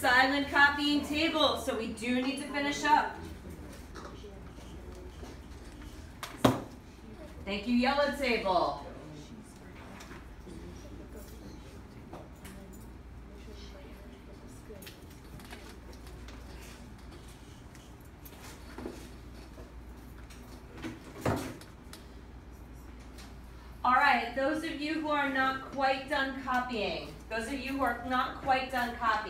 silent copying table, so we do need to finish up. Thank you, yellow table. All right, those of you who are not quite done copying, those of you who are not quite done copying,